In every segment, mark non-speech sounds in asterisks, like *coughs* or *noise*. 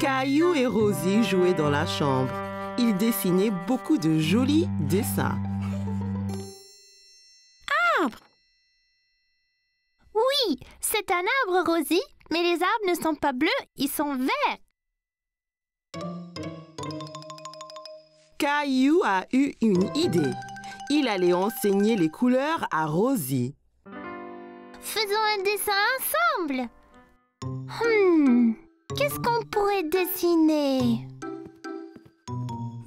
Caillou et Rosie jouaient dans la chambre. Ils dessinaient beaucoup de jolis dessins. Oui, c'est un arbre, Rosie, mais les arbres ne sont pas bleus, ils sont verts. Caillou a eu une idée. Il allait enseigner les couleurs à Rosie. Faisons un dessin ensemble. Hmm, qu'est-ce qu'on pourrait dessiner?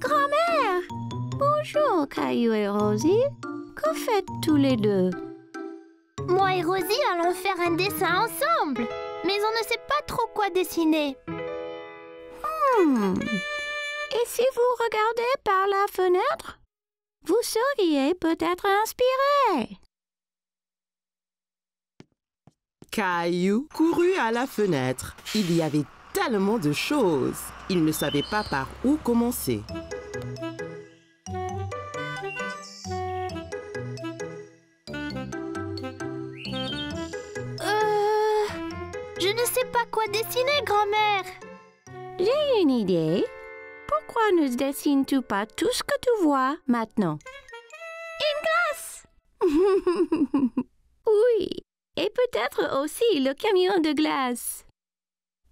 Grand-mère Bonjour, Caillou et Rosie. Que faites tous les deux? Moi et Rosie allons faire un dessin ensemble, mais on ne sait pas trop quoi dessiner. Hmm. Et si vous regardez par la fenêtre Vous seriez peut-être inspiré. Caillou courut à la fenêtre. Il y avait tellement de choses. Il ne savait pas par où commencer. Euh, je ne sais pas quoi dessiner, grand-mère. J'ai une idée. Pourquoi ne dessines-tu pas tout ce que tu vois maintenant? Une glace. *laughs* Oui, et peut-être aussi le camion de glace.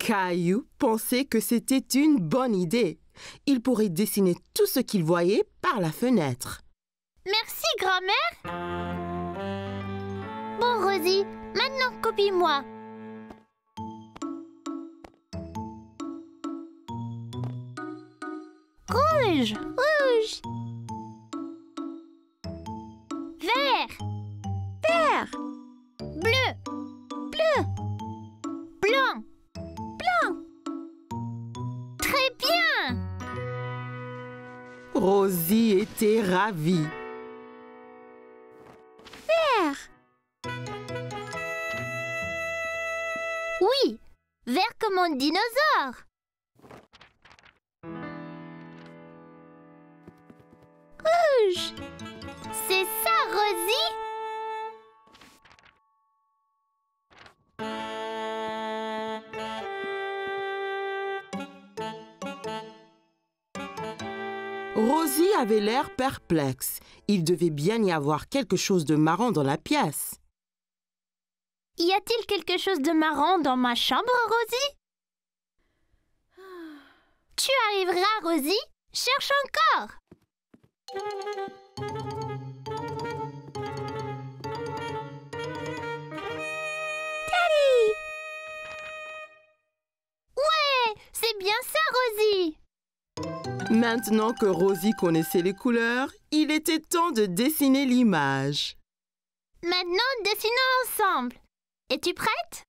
Caillou pensait que c'était une bonne idée. Il pourrait dessiner tout ce qu'il voyait par la fenêtre. Merci, grand-mère. Bon, Rosie, maintenant copie-moi. Rouge, rouge. Vert, Vert, Rosie était ravie. vert, Oui, vert comme un dinosaure. Rouge. C'est ça, Rosie? Rosie avait l'air perplexe. Il devait bien y avoir quelque chose de marrant dans la pièce. Y a-t-il quelque chose de marrant dans ma chambre, Rosie? Tu arriveras, Rosie. Cherche encore. Daddy! Ouais C'est bien ça, Rosie Maintenant que Rosie connaissait les couleurs, il était temps de dessiner l'image. Maintenant, dessinons ensemble. Es-tu prête?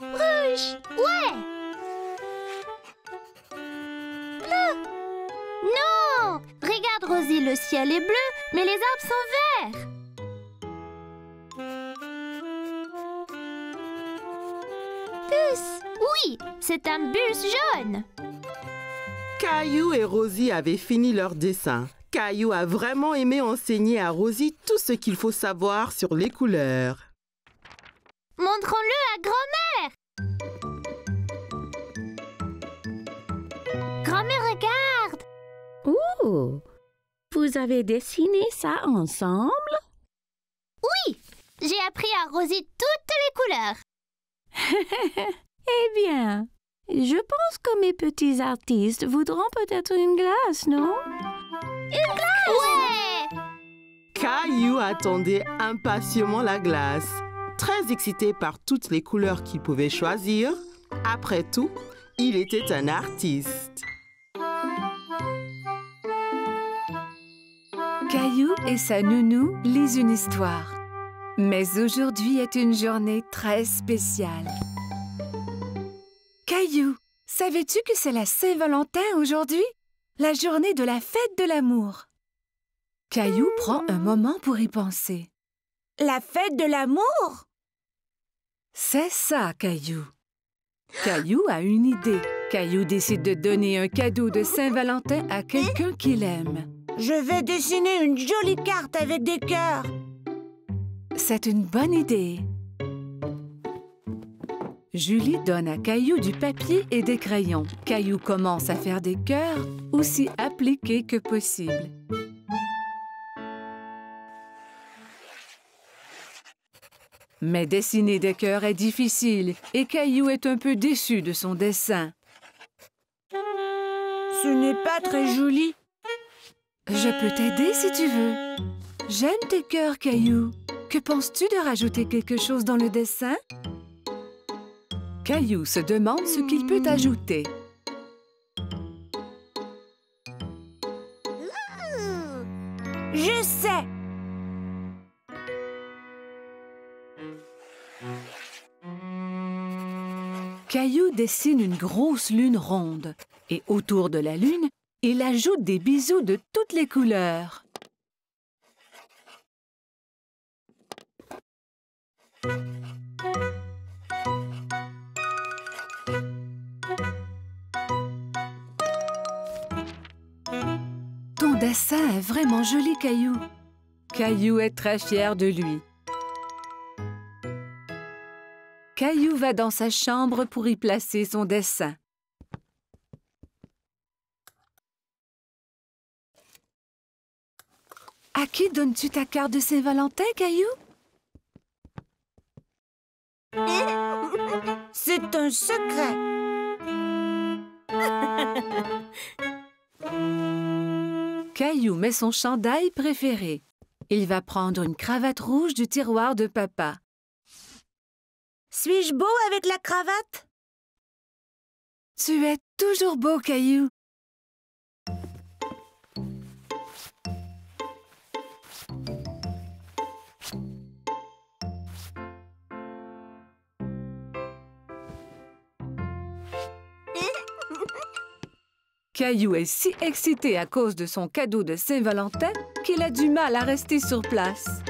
Rouge Ouais Bleu Non Regarde, Rosie, le ciel est bleu, mais les arbres sont verts. Oui, c'est un bus jaune. Caillou et Rosie avaient fini leur dessin. Caillou a vraiment aimé enseigner à Rosie tout ce qu'il faut savoir sur les couleurs. Montrons-le à grand-mère. Grand-mère, regarde. Ouh Vous avez dessiné ça ensemble? Oui, j'ai appris à Rosie toutes les couleurs. *laughs* Eh bien, je pense que mes petits artistes voudront peut-être une glace, non? Une glace? Ouais Caillou attendait impatiemment la glace. Très excité par toutes les couleurs qu'il pouvait choisir, après tout, il était un artiste. Caillou et sa nounou lisent une histoire. Mais aujourd'hui est une journée très spéciale. Caillou, savais-tu que c'est la Saint-Valentin aujourd'hui? La journée de la fête de l'amour. Caillou prend un moment pour y penser. La fête de l'amour? C'est ça, Caillou. Caillou a une idée. Caillou décide de donner un cadeau de Saint-Valentin à quelqu'un qu'il aime. Je vais dessiner une jolie carte avec des cœurs. C'est une bonne idée. Julie donne à Caillou du papier et des crayons. Caillou commence à faire des cœurs aussi appliqués que possible. Mais dessiner des cœurs est difficile et Caillou est un peu déçu de son dessin. Ce n'est pas très joli. Je peux t'aider si tu veux. J'aime tes cœurs, Caillou. Que penses-tu de rajouter quelque chose dans le dessin? Caillou se demande ce qu'il peut ajouter. Je sais. Caillou dessine une grosse lune ronde et autour de la lune, il ajoute des bisous de toutes les couleurs. Dessin est vraiment joli, Caillou. Caillou est très fier de lui. Caillou va dans sa chambre pour y placer son dessin. À qui donnes-tu ta carte de Saint-Valentin, Caillou? C'est un secret. *laughs* Caillou met son chandail préféré. Il va prendre une cravate rouge du tiroir de papa. Suis-je beau avec la cravate? Tu es toujours beau, Caillou. Caillou est si excité à cause de son cadeau de Saint-Valentin qu'il a du mal à rester sur place.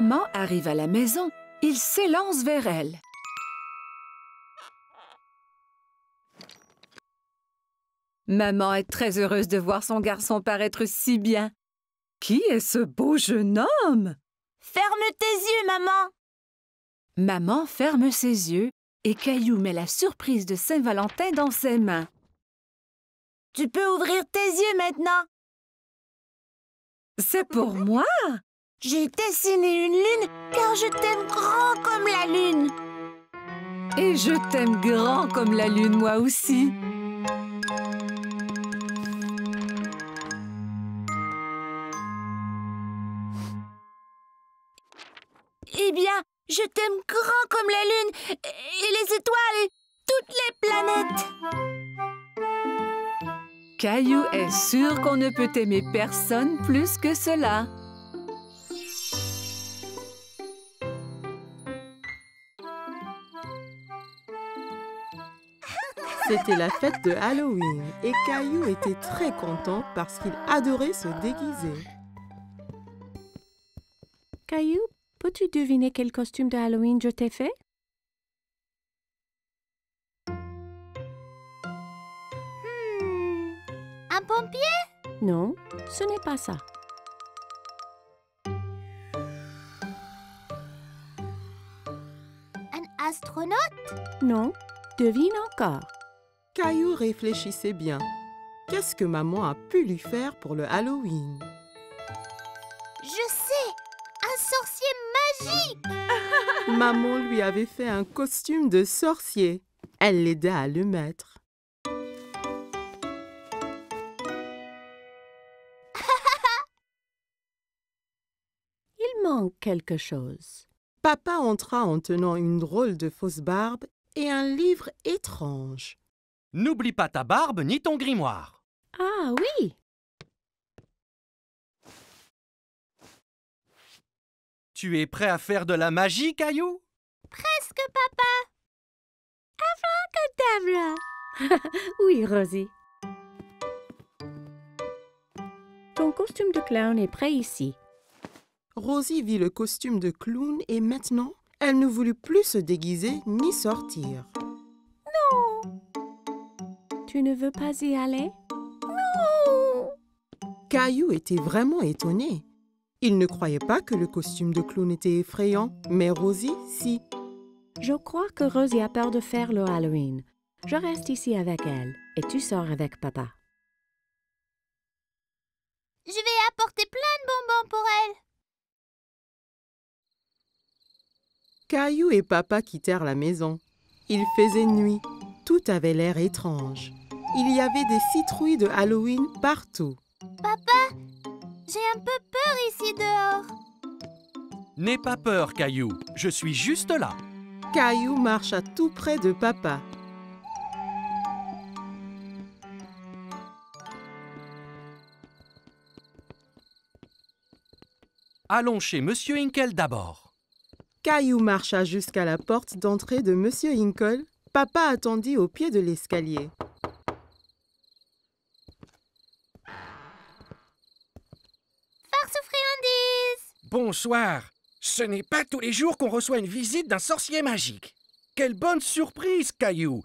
Maman arrive à la maison, il s'élance vers elle. Maman est très heureuse de voir son garçon paraître si bien. Qui est ce beau jeune homme? Ferme tes yeux, maman. Maman ferme ses yeux et Caillou met la surprise de Saint-Valentin dans ses mains. Tu peux ouvrir tes yeux maintenant. C'est pour moi? J'ai dessiné une lune car je t'aime grand comme la lune. Et je t'aime grand comme la lune, moi aussi. Eh bien, je t'aime grand comme la lune et les étoiles et toutes les planètes. Caillou est sûr qu'on ne peut aimer personne plus que cela. C'était la fête de Halloween et Caillou était très content parce qu'il adorait se déguiser. Caillou, peux-tu deviner quel costume de Halloween je t'ai fait? Hmm, Un pompier? Non, ce n'est pas ça. Un astronaute? Non, devine encore. Caillou réfléchissait bien. Qu'est-ce que maman a pu lui faire pour le Halloween? Je sais Un sorcier magique *laughs* Maman lui avait fait un costume de sorcier. Elle l'aida à le mettre. *laughs* Il manque quelque chose. Papa entra en tenant une drôle de fausse barbe et un livre étrange. N'oublie pas ta barbe ni ton grimoire. Ah oui, Tu es prêt à faire de la magie, Caillou? Presque, papa *laughs* oui, Rosie. Ton costume de clown est prêt ici. Rosie vit le costume de clown et maintenant, elle ne voulut plus se déguiser ni sortir. Tu ne veux pas y aller? Caillou était vraiment étonné. Il ne croyait pas que le costume de clown était effrayant, mais Rosie, si. Je crois que Rosie a peur de faire le Halloween. Je reste ici avec elle et tu sors avec papa. Je vais apporter plein de bonbons pour elle. Caillou et papa quittèrent la maison. Il faisait nuit. Tout avait l'air étrange. Il y avait des citrouilles de Halloween partout. Papa, j'ai un peu peur ici dehors. N'aie pas peur, Caillou. Je suis juste là. Caillou marcha tout près de papa. Allons chez Monsieur Hinkel d'abord. Caillou marcha jusqu'à la porte d'entrée de Monsieur Hinkle. Papa attendit au pied de l'escalier. Bonsoir. Ce n'est pas tous les jours qu'on reçoit une visite d'un sorcier magique. Quelle bonne surprise, Caillou.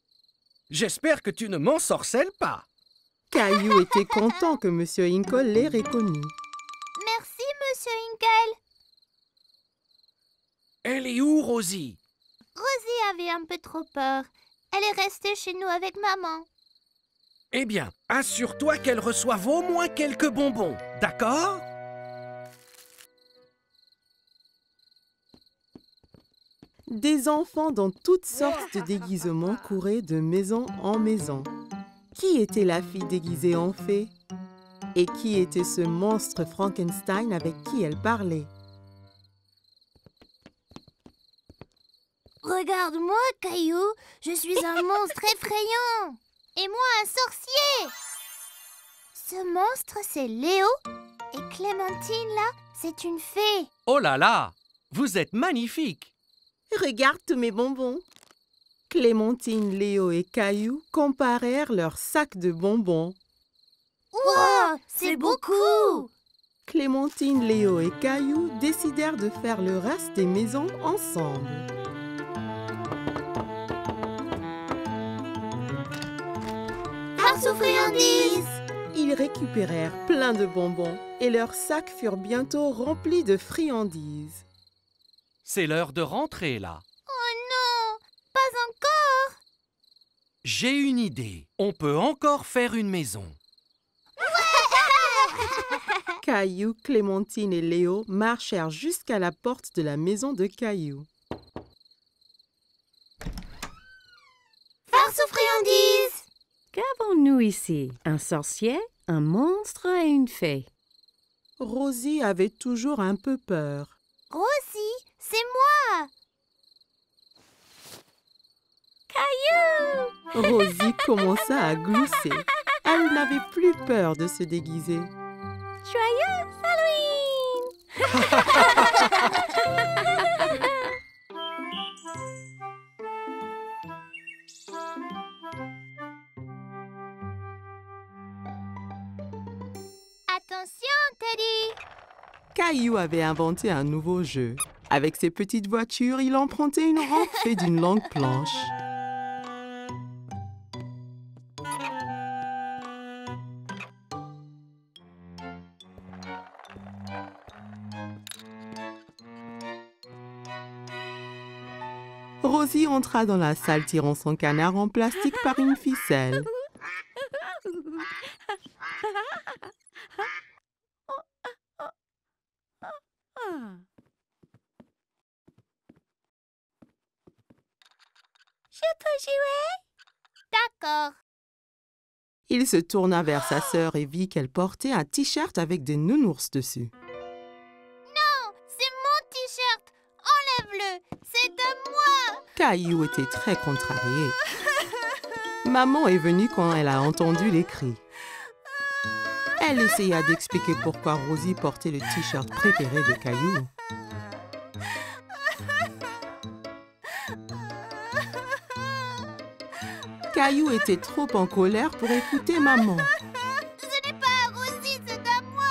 J'espère que tu ne m'ensorcelles pas. Caillou était content que Monsieur Hinkle l'ait reconnu. Merci, Monsieur Hinkel. Elle est où, Rosie? Rosie avait un peu trop peur. Elle est restée chez nous avec maman. Eh bien, assure-toi qu'elle reçoive au moins quelques bonbons, d'accord? Des enfants dans toutes sortes de déguisements couraient de maison en maison. Qui était la fille déguisée en fée? Et qui était ce monstre Frankenstein avec qui elle parlait? Regarde-moi, Caillou. Je suis un *laughs* monstre effrayant. Et moi, un sorcier. Ce monstre, c'est Léo. Et Clémentine, là, c'est une fée. Oh là là Vous êtes magnifique Regarde tous mes bonbons. Clémentine, Léo et Caillou comparèrent leurs sacs de bonbons. Wow, c'est beaucoup. Clémentine, Léo et Caillou décidèrent de faire le reste des maisons ensemble. Farce aux friandises. Ils récupérèrent plein de bonbons et leurs sacs furent bientôt remplis de friandises. C'est l'heure de rentrer là. Oh non, pas encore. J'ai une idée. On peut encore faire une maison. *laughs* Caillou, Clémentine et Léo marchèrent jusqu'à la porte de la maison de Caillou. Farce aux friandises. Qu'avons-nous ici? Un sorcier, un monstre? Et une fée? Rosie avait toujours un peu peur. Rosie, c'est moi. Rosie commença à glousser. Elle n'avait plus peur de se déguiser. Joyeux Halloween. *laughs* Attention, Teddy. Caillou avait inventé un nouveau jeu. Avec ses petites voitures, il empruntait une rampe faite d'une longue planche. Rosie entra dans la salle tirant son canard en plastique par une ficelle. Ah. Je peux jouer D'accord. Il se tourna vers sa sœur et vit qu'elle portait un t-shirt avec des nounours dessus. Non, c'est mon t-shirt. Enlève-le. C'est à moi. Caillou était très contrarié. *laughs* Maman est venue quand elle a entendu les cris. Elle essaya d'expliquer pourquoi Rosie portait le t-shirt préféré de Caillou. Caillou était trop en colère pour écouter maman. *laughs* Ce n'est pas à c'est à moi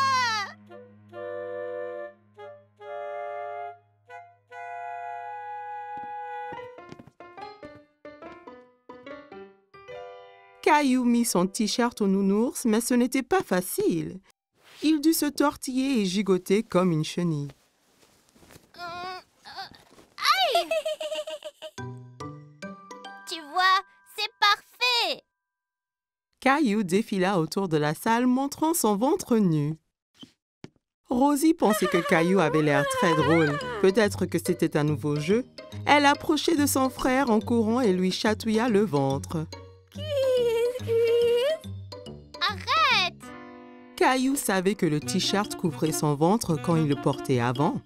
Caillou mit son t-shirt au nounours, mais ce n'était pas facile. Il dut se tortiller et gigoter comme une chenille. Hum, euh, aïe *laughs* Caillou défila autour de la salle montrant son ventre nu. Rosie pensait que Caillou avait l'air très drôle. Peut-être que c'était un nouveau jeu. Elle approchait de son frère en courant et lui chatouilla le ventre. Arrête Caillou savait que le t-shirt couvrait son ventre quand il le portait avant.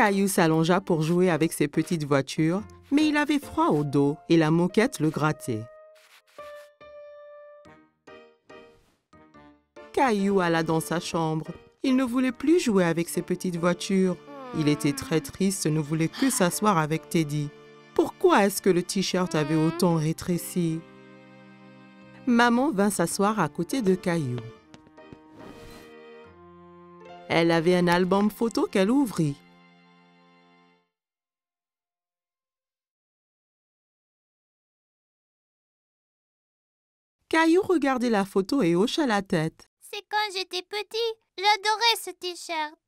Caillou s'allongea pour jouer avec ses petites voitures, mais il avait froid au dos et la moquette le grattait. Caillou alla dans sa chambre. Il ne voulait plus jouer avec ses petites voitures. Il était très triste ne voulait que s'asseoir avec Teddy. Pourquoi est-ce que le t-shirt avait autant rétréci? Maman vint s'asseoir à côté de Caillou. Elle avait un album photo qu'elle ouvrit. Caillou regardait la photo et hocha la tête. C'est quand j'étais petit. J'adorais ce t-shirt.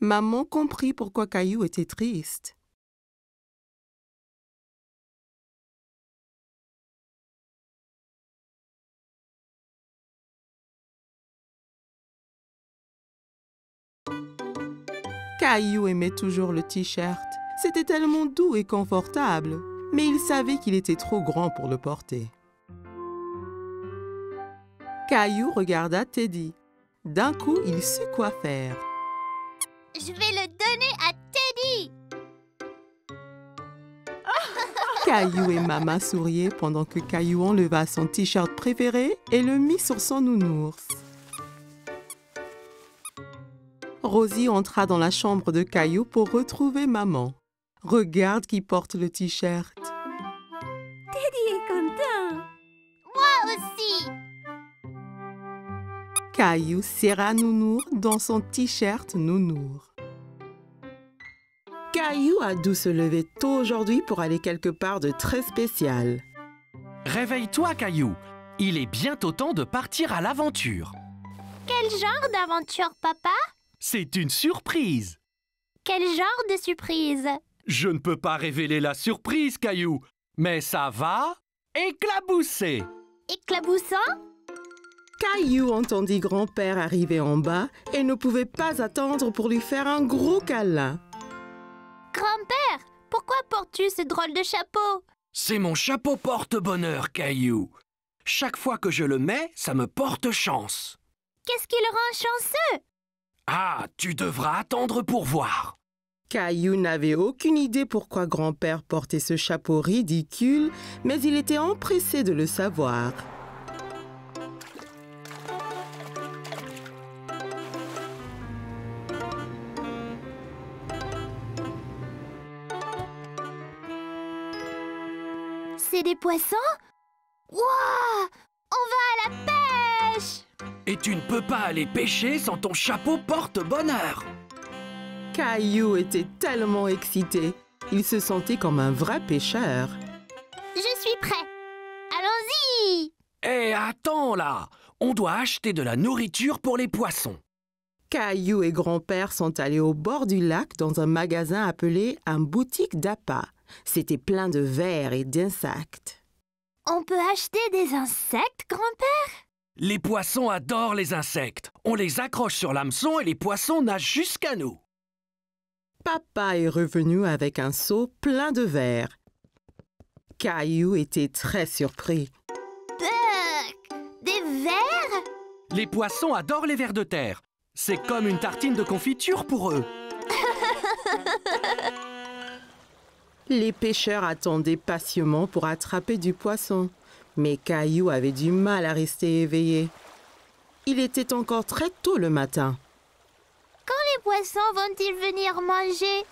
Maman comprit pourquoi Caillou était triste. Caillou aimait toujours le t-shirt. C'était tellement doux et confortable, mais il savait qu'il était trop grand pour le porter. Caillou regarda Teddy. D'un coup, il sut quoi faire. Je vais le donner à Teddy. *laughs* Caillou et Mama souriaient pendant que Caillou enleva son t-shirt préféré et le mit sur son nounours. Rosie entra dans la chambre de Caillou pour retrouver maman. Regarde qui porte le t-shirt. Caillou serra Nounours dans son t-shirt Nounours. Caillou a dû se lever tôt aujourd'hui pour aller quelque part de très spécial. Réveille-toi, Caillou. Il est bientôt temps de partir à l'aventure. Quel genre d'aventure, papa? C'est une surprise. Quel genre de surprise? Je ne peux pas révéler la surprise, Caillou, mais ça va éclabousser. Éclaboussant? Caillou entendit grand-père arriver en bas et ne pouvait pas attendre pour lui faire un gros câlin. Grand-père, pourquoi portes-tu ce drôle de chapeau? C'est mon chapeau porte-bonheur, Caillou. Chaque fois que je le mets, ça me porte chance. Qu'est-ce qui le rend chanceux? Ah, tu devras attendre pour voir. Caillou n'avait aucune idée pourquoi grand-père portait ce chapeau ridicule, mais il était empressé de le savoir. Des poissons Waouh On va à la pêche Et tu ne peux pas aller pêcher sans ton chapeau porte-bonheur. Caillou était tellement excité. Il se sentait comme un vrai pêcheur. Je suis prêt. Allons-y Eh, attends là On doit acheter de la nourriture pour les poissons. Caillou et grand-père sont allés au bord du lac dans un magasin appelé un boutique d'appât. C'était plein de vers et d'insectes. On peut acheter des insectes, grand-père? Les poissons adorent les insectes. On les accroche sur l'hameçon et les poissons nagent jusqu'à nous. Papa est revenu avec un seau plein de vers. Caillou était très surpris. Buck Des vers Les poissons adorent les vers de terre. C'est comme une tartine de confiture pour eux. *laughs* Les pêcheurs attendaient patiemment pour attraper du poisson, mais Caillou avait du mal à rester éveillé. Il était encore très tôt le matin. Quand les poissons vont-ils venir manger?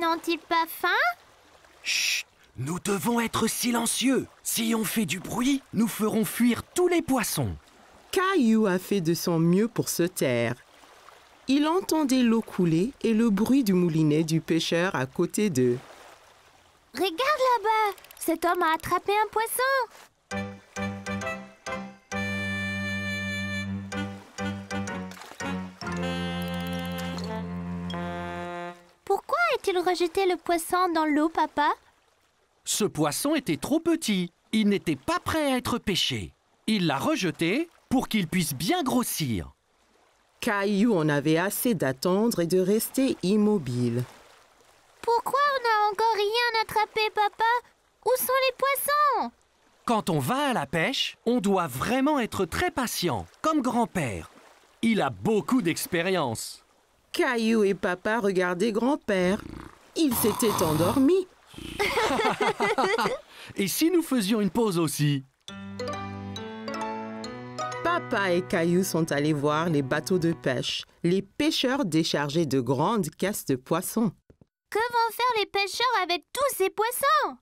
N'ont-ils pas faim? Chut Nous devons être silencieux. Si on fait du bruit, nous ferons fuir tous les poissons. Caillou a fait de son mieux pour se taire. Il entendait l'eau couler et le bruit du moulinet du pêcheur à côté d'eux. Regarde là-bas Cet homme a attrapé un poisson Pourquoi a-t-il rejeté le poisson dans l'eau, papa? Ce poisson était trop petit. Il n'était pas prêt à être pêché. Il l'a rejeté pour qu'il puisse bien grossir. Caillou en avait assez d'attendre et de rester immobile. Pourquoi on n'a encore rien attrapé, papa? Où sont les poissons? Quand on va à la pêche, on doit vraiment être très patient, comme grand-père. Il a beaucoup d'expérience. Caillou et papa regardaient grand-père. Il s'était endormi. *laughs* Et si nous faisions une pause aussi? Papa et Caillou sont allés voir les bateaux de pêche. Les pêcheurs déchargeaient de grandes caisses de poissons. Que vont faire les pêcheurs avec tous ces poissons?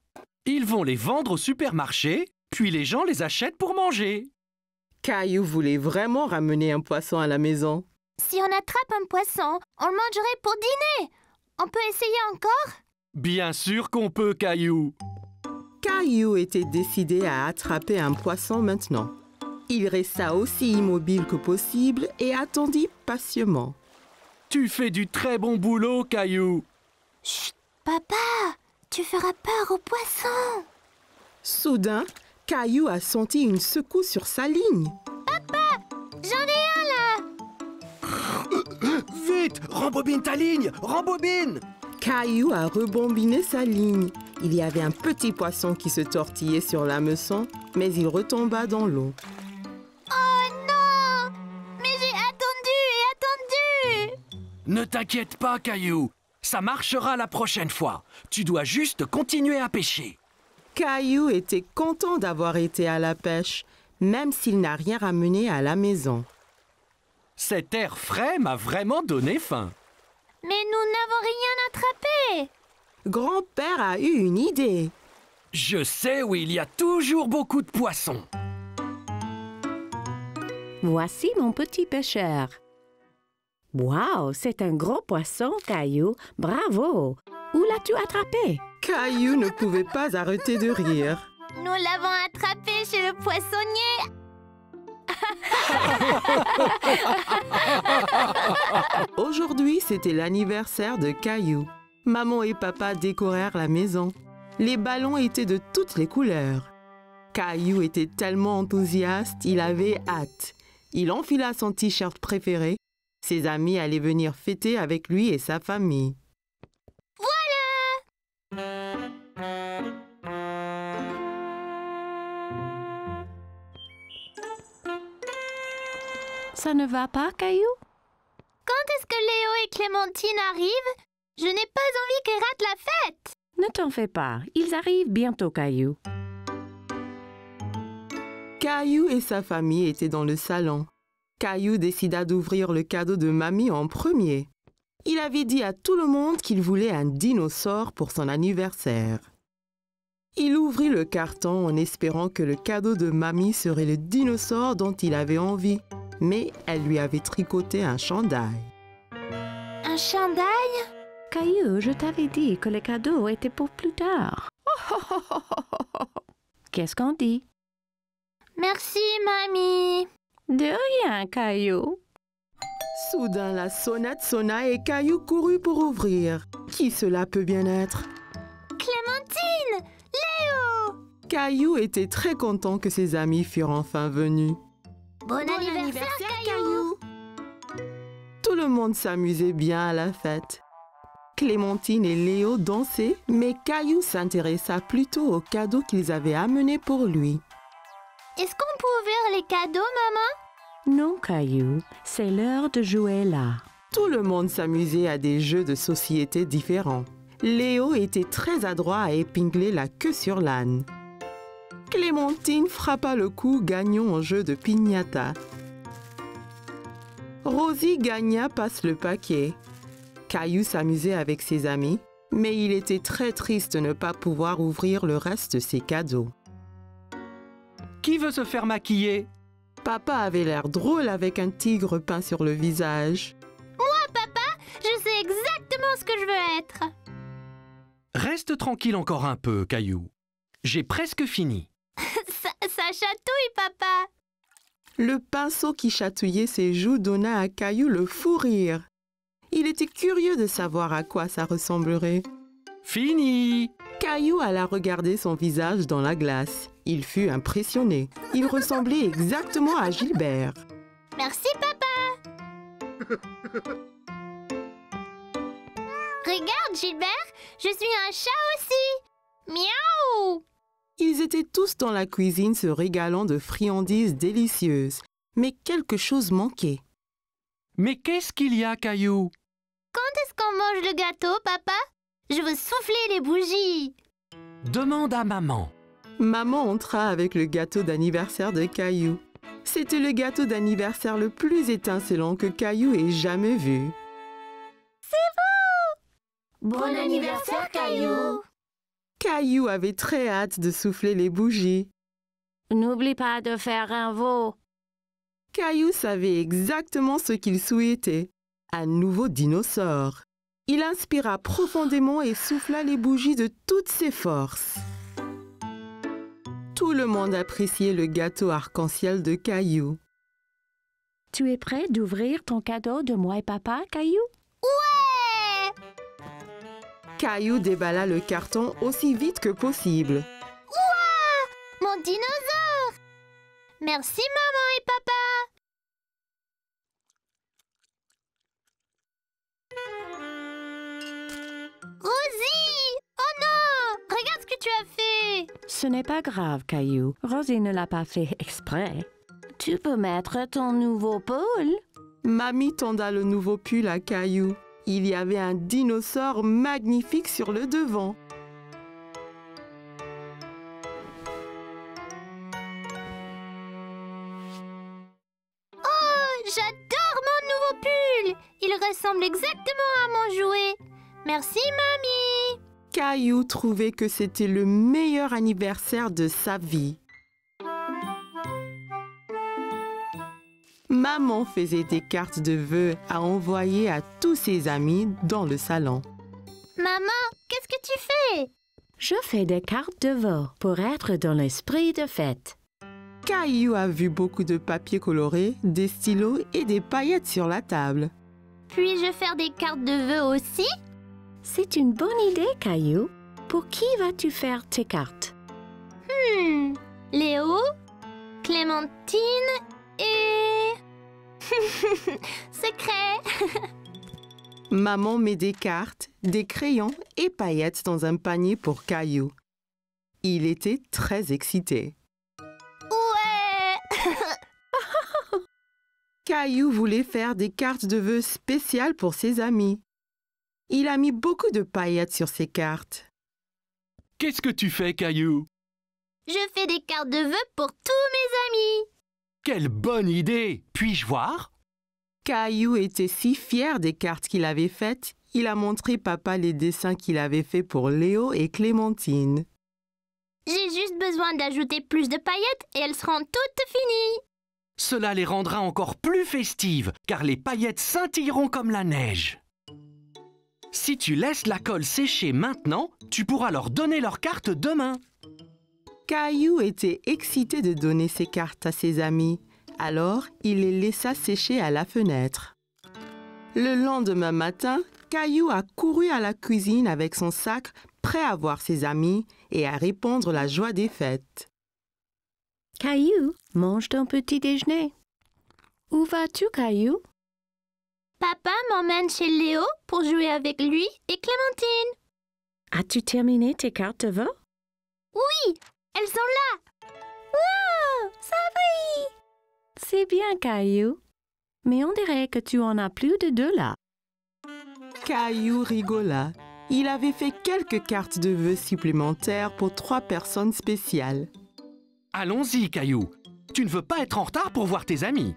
Ils vont les vendre au supermarché, puis les gens les achètent pour manger. Caillou voulait vraiment ramener un poisson à la maison. Si on attrape un poisson, on le mangerait pour dîner On peut essayer encore? Bien sûr qu'on peut, Caillou. Caillou était décidé à attraper un poisson maintenant. Il resta aussi immobile que possible et attendit patiemment. Tu fais du très bon boulot, Caillou. Chut Papa Tu feras peur aux poissons Soudain, Caillou a senti une secousse sur sa ligne. J'en ai un là *coughs* Vite Rembobine ta ligne Rembobine Caillou a rebombiné sa ligne. Il y avait un petit poisson qui se tortillait sur l'hameçon, mais il retomba dans l'eau. Oh non Mais j'ai attendu et attendu Ne t'inquiète pas, Caillou. Ça marchera la prochaine fois. Tu dois juste continuer à pêcher. Caillou était content d'avoir été à la pêche, même s'il n'a rien ramené à la maison. Cet air frais m'a vraiment donné faim. Mais nous n'avons rien attrapé Grand-père a eu une idée. Je sais où il y a toujours beaucoup de poissons. Voici mon petit pêcheur. Wow, c'est un gros poisson, Caillou. Bravo. Où l'as-tu attrapé? Caillou ne pouvait pas arrêter de rire. Nous l'avons attrapé chez le poissonnier *laughs* Aujourd'hui, c'était l'anniversaire de Caillou. Maman et papa décorèrent la maison. Les ballons étaient de toutes les couleurs. Caillou était tellement enthousiaste, il avait hâte. Il enfila son t-shirt préféré. Ses amis allaient venir fêter avec lui et sa famille. Ça ne va pas, Caillou? Quand est-ce que Léo et Clémentine arrivent? Je n'ai pas envie qu'ils ratent la fête Ne t'en fais pas. Ils arrivent bientôt, Caillou. Caillou et sa famille étaient dans le salon. Caillou décida d'ouvrir le cadeau de mamie en premier. Il avait dit à tout le monde qu'il voulait un dinosaure pour son anniversaire. Il ouvrit le carton en espérant que le cadeau de mamie serait le dinosaure dont il avait envie, mais elle lui avait tricoté un chandail. Un chandail? Caillou, je t'avais dit que le cadeau était pour plus tard. *laughs* Qu'est-ce qu'on dit? Merci, mamie De rien, Caillou. Soudain, la sonnette sonna et Caillou courut pour ouvrir. Qui cela peut bien être? Clémentine Léo Caillou était très content que ses amis furent enfin venus. Bon, anniversaire, Caillou Tout le monde s'amusait bien à la fête. Clémentine et Léo dansaient, mais Caillou s'intéressa plutôt aux cadeaux qu'ils avaient amenés pour lui. Est-ce qu'on peut ouvrir les cadeaux, maman? Non, Caillou, c'est l'heure de jouer là. Tout le monde s'amusait à des jeux de société différents. Léo était très adroit à épingler la queue sur l'âne. Clémentine frappa le coup gagnant en jeu de pignata. Rosie gagna passe le paquet. Caillou s'amusait avec ses amis, mais il était très triste de ne pas pouvoir ouvrir le reste de ses cadeaux. Qui veut se faire maquiller? Papa avait l'air drôle avec un tigre peint sur le visage. Je sais exactement ce que je veux être. Reste tranquille encore un peu, Caillou. J'ai presque fini. *laughs* Ça, ça chatouille, papa. Le pinceau qui chatouillait ses joues donna à Caillou le fou rire. Il était curieux de savoir à quoi ça ressemblerait. Fini Caillou alla regarder son visage dans la glace. Il fut impressionné. Il ressemblait exactement à Gilbert. Merci, papa. Regarde, Gilbert, je suis un chat aussi. Miaou. Ils étaient tous dans la cuisine se régalant de friandises délicieuses. Mais quelque chose manquait. Mais qu'est-ce qu'il y a, Caillou? Quand est-ce qu'on mange le gâteau, papa? Je veux souffler les bougies. Demande à maman. Maman entra avec le gâteau d'anniversaire de Caillou. C'était le gâteau d'anniversaire le plus étincelant que Caillou ait jamais vu. Bon anniversaire, Caillou. Caillou avait très hâte de souffler les bougies. N'oublie pas de faire un veau. Caillou savait exactement ce qu'il souhaitait. Un nouveau dinosaure. Il inspira profondément et souffla les bougies de toutes ses forces. Tout le monde appréciait le gâteau arc-en-ciel de Caillou. Tu es prêt d'ouvrir ton cadeau de moi et papa, Caillou? Ouais Caillou déballa le carton aussi vite que possible. Mon dinosaure Merci, maman et papa. Rosie Oh non Regarde ce que tu as fait Ce n'est pas grave, Caillou. Rosie ne l'a pas fait exprès. Tu peux mettre ton nouveau poule. Mamie tenda le nouveau pull à Caillou. Il y avait un dinosaure magnifique sur le devant. Oh, j'adore mon nouveau pull Il ressemble exactement à mon jouet. Merci, mamie Caillou trouvait que c'était le meilleur anniversaire de sa vie. Maman faisait des cartes de vœux à envoyer à tous ses amis dans le salon. Maman, qu'est-ce que tu fais? Je fais des cartes de veau pour être dans l'esprit de fête. Caillou a vu beaucoup de papier coloré, des stylos et des paillettes sur la table. Puis-je faire des cartes de vœux aussi? C'est une bonne idée, Caillou. Pour qui vas-tu faire tes cartes? Hmm, Léo, Clémentine et... *laughs* Secret *laughs* Maman met des cartes, des crayons et paillettes dans un panier pour Caillou. Il était très excité. Ouais *laughs* Caillou voulait faire des cartes de vœux spéciales pour ses amis. Il a mis beaucoup de paillettes sur ses cartes. Qu'est-ce que tu fais, Caillou? Je fais des cartes de vœux pour tous mes amis Quelle bonne idée Puis-je voir? Caillou était si fier des cartes qu'il avait faites, il a montré papa les dessins qu'il avait faits pour Léo et Clémentine. J'ai juste besoin d'ajouter plus de paillettes et elles seront toutes finies Cela les rendra encore plus festives, car les paillettes scintilleront comme la neige. Si tu laisses la colle sécher maintenant, tu pourras leur donner leurs cartes demain. Caillou était excité de donner ses cartes à ses amis, alors il les laissa sécher à la fenêtre. Le lendemain matin, Caillou a couru à la cuisine avec son sac, prêt à voir ses amis et à répandre la joie des fêtes. Caillou, mange ton petit déjeuner. Où vas-tu, Caillou? Papa m'emmène chez Léo pour jouer avec lui et Clémentine. As-tu terminé tes cartes de veau? Oui, elles sont là. Wow, ça brille. C'est bien, Caillou. Mais on dirait que tu en as plus de deux là. Caillou rigola. Il avait fait quelques cartes de vœux supplémentaires pour trois personnes spéciales. Allons-y, Caillou. Tu ne veux pas être en retard pour voir tes amis.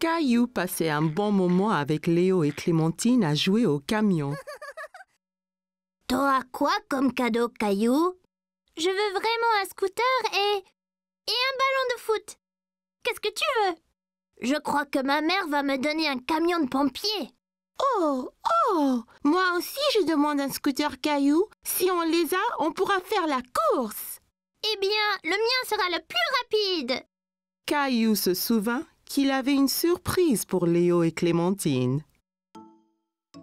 Caillou passait un bon moment avec Léo et Clémentine à jouer au camion. *laughs* T'auras quoi comme cadeau, Caillou? Je veux vraiment un scooter et... et un ballon de foot. Qu'est-ce que tu veux? Je crois que ma mère va me donner un camion de pompier. Oh, oh Moi aussi, je demande un scooter caillou. Si on les a, on pourra faire la course. Eh bien, le mien sera le plus rapide. Caillou se souvint qu'il avait une surprise pour Léo et Clémentine.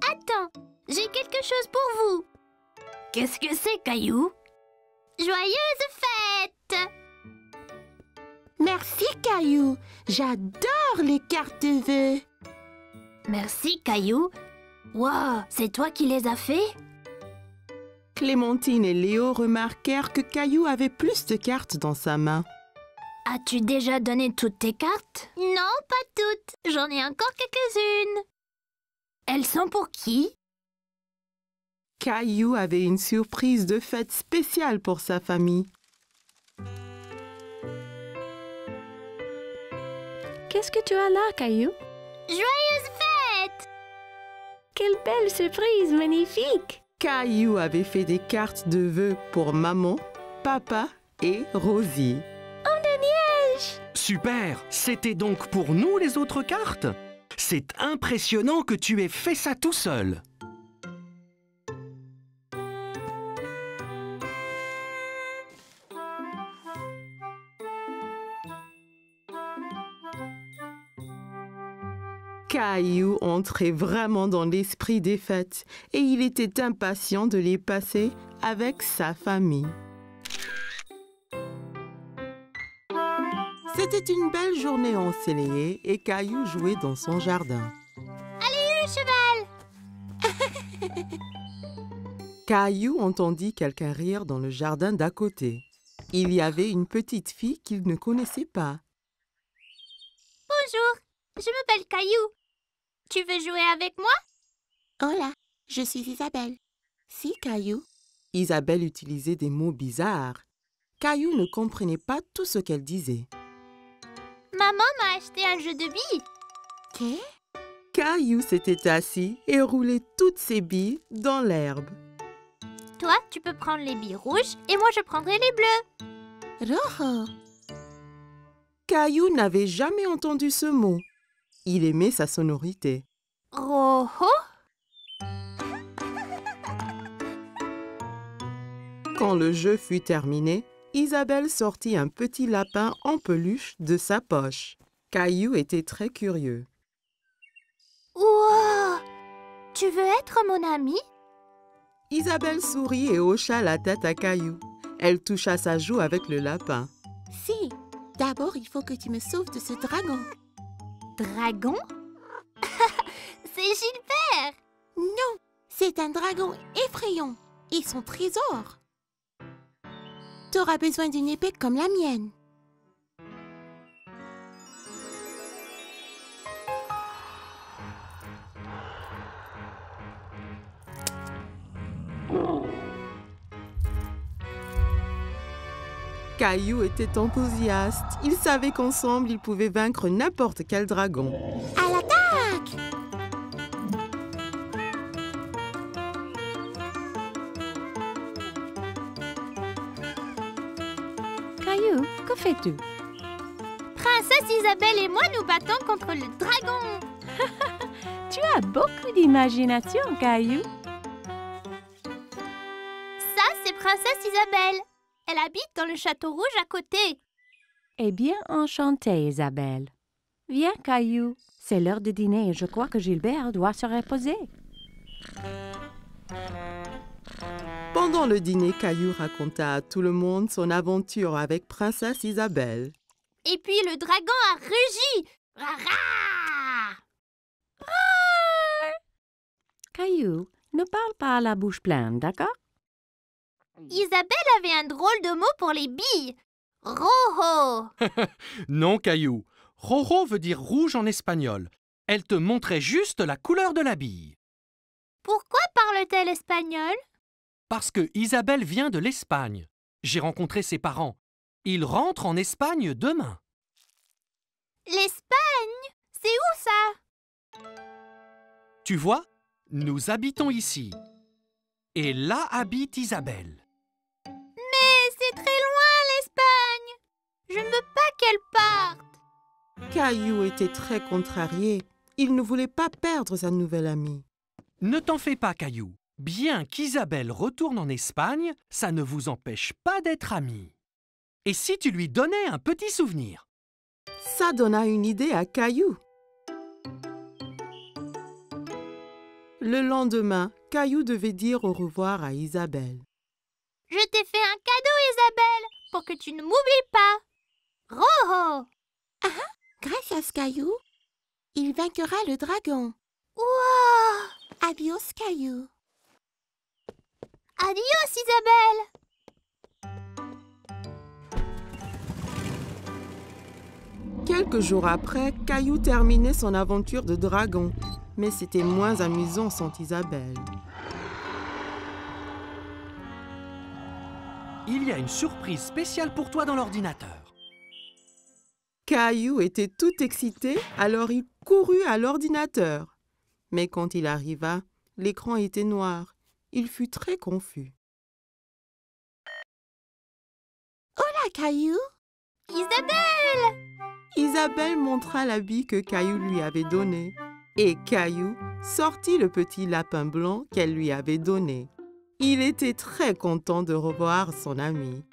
Attends, j'ai quelque chose pour vous. Qu'est-ce que c'est, Caillou? Joyeuse fête Merci Caillou, j'adore les cartes de vœux. Merci, Caillou. Wow, c'est toi qui les as fait? Clémentine et Léo remarquèrent que Caillou avait plus de cartes dans sa main. As-tu déjà donné toutes tes cartes? Non, pas toutes. J'en ai encore quelques-unes. Elles sont pour qui? Caillou avait une surprise de fête spéciale pour sa famille. Qu'est-ce que tu as là, Caillou? Joyeuse fête Quelle belle surprise magnifique Caillou avait fait des cartes de vœux pour maman, papa et Rosie. Super C'était donc pour nous les autres cartes? C'est impressionnant que tu aies fait ça tout seul. Caillou entrait vraiment dans l'esprit des fêtes et il était impatient de les passer avec sa famille. C'était une belle journée ensoleillée et Caillou jouait dans son jardin. Le cheval? *laughs* Caillou entendit quelqu'un rire dans le jardin d'à côté. Il y avait une petite fille qu'il ne connaissait pas. Bonjour, je m'appelle Caillou. Tu veux jouer avec moi? Hola, je suis Isabelle. Si, Caillou. Isabelle utilisait des mots bizarres. Caillou ne comprenait pas tout ce qu'elle disait. Maman m'a acheté un jeu de billes. Qu'est Caillou s'était assis et roulait toutes ses billes dans l'herbe. Toi, tu peux prendre les billes rouges et moi je prendrai les bleues. Rojo. Caillou n'avait jamais entendu ce mot. Il aimait sa sonorité. Rojo? Quand le jeu fut terminé, Isabelle sortit un petit lapin en peluche de sa poche. Caillou était très curieux. Wow Tu veux être mon ami? Isabelle sourit et hocha la tête à Caillou. Elle toucha sa joue avec le lapin. Si, d'abord il faut que tu me sauves de ce dragon. Dragon? *laughs* C'est Gilbert Non, c'est un dragon effrayant. Et son trésor. T'auras besoin d'une épée comme la mienne. Caillou était enthousiaste. Il savait qu'ensemble, ils pouvaient vaincre n'importe quel dragon. À Princesse Isabelle et moi nous battons contre le dragon. *laughs* Tu as beaucoup d'imagination, Caillou. Ça, c'est Princesse Isabelle. Elle habite dans le château rouge à côté. Eh bien, enchantée, Isabelle. Viens, Caillou. C'est l'heure de dîner et je crois que Gilbert doit se reposer. Pendant le dîner, Caillou raconta à tout le monde son aventure avec Princesse Isabelle. Et puis le dragon a rugi. Rara Caillou, ne parle pas à la bouche pleine, d'accord? Isabelle avait un drôle de mot pour les billes. Rojo. *laughs* Non, Caillou. Roro veut dire rouge en espagnol. Elle te montrait juste la couleur de la bille. Pourquoi parle-t-elle espagnol? Parce que Isabelle vient de l'Espagne. J'ai rencontré ses parents. Ils rentrent en Espagne demain. L'Espagne? C'est où ça? Tu vois, nous habitons ici. Et là habite Isabelle. Mais c'est c'est très loin l'Espagne. Je ne veux pas qu'elle parte. Caillou était très contrarié. Il ne voulait pas perdre sa nouvelle amie. Ne t'en fais pas, Caillou. Bien qu'Isabelle retourne en Espagne, ça ne vous empêche pas d'être amis. Et si tu lui donnais un petit souvenir? Ça donna une idée à Caillou. Le lendemain, Caillou devait dire au revoir à Isabelle. Je t'ai fait un cadeau, Isabelle, pour que tu ne m'oublies pas. Roho Grâce à ce caillou, il vaincra le dragon. Wow Adios, caillou. Adios, Isabelle Quelques jours après, Caillou terminait son aventure de dragon. Mais c'était moins amusant sans Isabelle. Il y a une surprise spéciale pour toi dans l'ordinateur. Caillou était tout excité, alors il courut à l'ordinateur. Mais quand il arriva, l'écran était noir. Il fut très confus. Hola, caillou. Isabelle Isabelle montra l'habit que Caillou lui avait donné. Et Caillou sortit le petit lapin blanc qu'elle lui avait donné. Il était très content de revoir son ami.